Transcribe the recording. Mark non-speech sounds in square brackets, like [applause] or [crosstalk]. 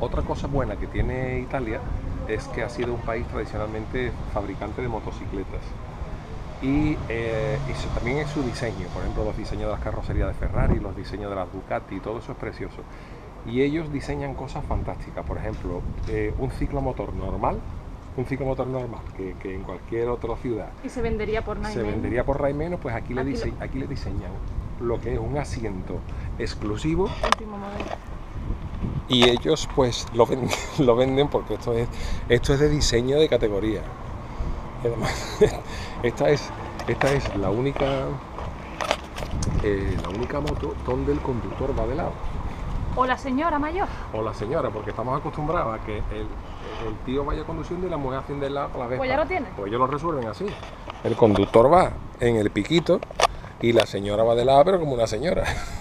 otra cosa buena que tiene Italia es que ha sido un país tradicionalmente fabricante de motocicletas. Y eh, eso también es su diseño, por ejemplo, los diseños de las carrocerías de Ferrari, los diseños de las Ducati, todo eso es precioso. Y ellos diseñan cosas fantásticas, por ejemplo, eh, un ciclomotor normal, un ciclomotor normal que, que en cualquier otra ciudad Y se vendería por nada se vendería por Ray menos, pues aquí le, Aquí dise- lo- aquí le diseñan lo que es un asiento exclusivo Último modelo. Y ellos pues lo venden, [laughs] lo venden porque esto es, esto es de diseño de categoría. Y además, [laughs] esta es, esta es la única eh, la única moto donde el conductor va de lado. O la señora mayor. O la señora, porque estamos acostumbrados a que el, el tío vaya conduciendo y la mujer haciendo el lado a la vez. Pues ya lo tiene. Pues ellos lo resuelven así. El conductor va en el piquito y la señora va de lado, pero como una señora. [laughs]